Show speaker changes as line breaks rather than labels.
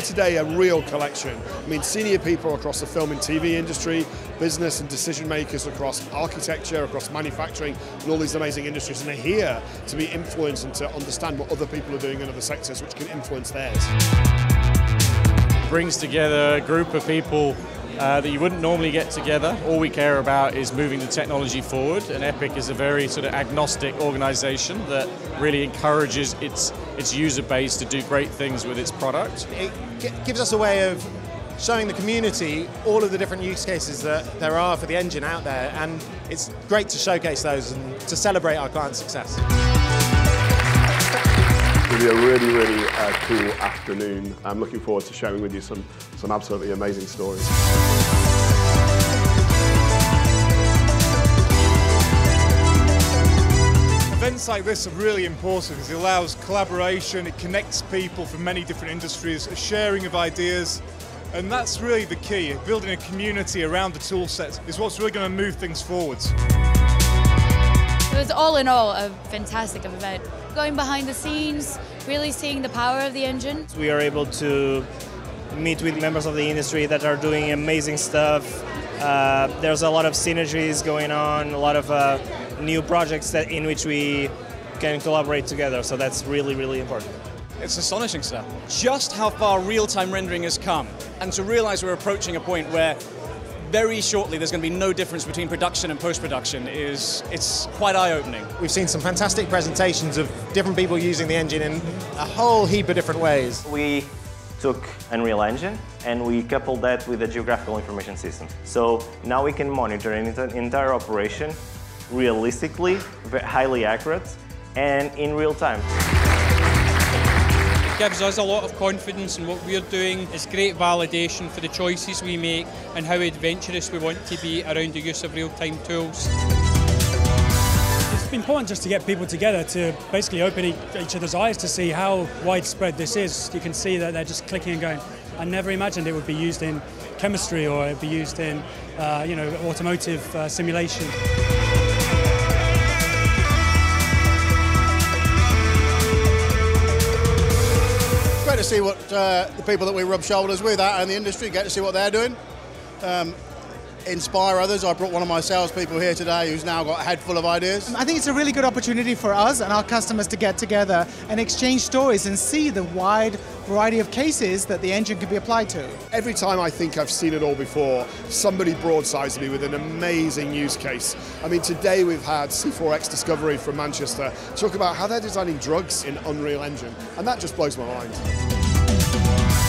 today a real collection. I mean, senior people across the film and TV industry, business and decision makers across architecture, across manufacturing, and all these amazing industries, and they're here to be influenced and to understand what other people are doing in other sectors, which can influence theirs.
Brings together a group of people uh, that you wouldn't normally get together. All we care about is moving the technology forward, and Epic is a very sort of agnostic organization that really encourages its, its user base to do great things with its product.
It gives us a way of showing the community all of the different use cases that there are for the engine out there, and it's great to showcase those and to celebrate our clients' success.
It's going to be a really, really uh, cool afternoon. I'm looking forward to sharing with you some, some absolutely amazing stories.
Events like this are really important because it allows collaboration, it connects people from many different industries, a sharing of ideas, and that's really the key. Building a community around the tool set is what's really going to move things forwards.
It was all in all a fantastic event. Going behind the scenes, really seeing the power of the engine.
We are able to meet with members of the industry that are doing amazing stuff. Uh, there's a lot of synergies going on, a lot of uh, new projects that in which we can collaborate together. So that's really, really important.
It's astonishing stuff. Just how far real-time rendering has come, and to realize we're approaching a point where very shortly there's going to be no difference between production and post-production is it's quite eye-opening.
We've seen some fantastic presentations of different people using the engine in a whole heap of different ways.
We took Unreal Engine and we coupled that with a geographical information system. So now we can monitor an entire operation realistically, highly accurate, and in real time
gives us a lot of confidence in what we're doing. It's great validation for the choices we make and how adventurous we want to be around the use of real-time tools.
It's important just to get people together to basically open each other's eyes to see how widespread this is. You can see that they're just clicking and going, I never imagined it would be used in chemistry or it'd be used in uh, you know, automotive uh, simulation.
See what uh, the people that we rub shoulders with out in the industry get to see what they're doing. Um, inspire others. I brought one of my salespeople here today who's now got a head full of ideas.
I think it's a really good opportunity for us and our customers to get together and exchange stories and see the wide variety of cases that the engine can be applied to.
Every time I think I've seen it all before, somebody broadsides me with an amazing use case. I mean, today we've had C4X Discovery from Manchester talk about how they're designing drugs in Unreal Engine, and that just blows my mind.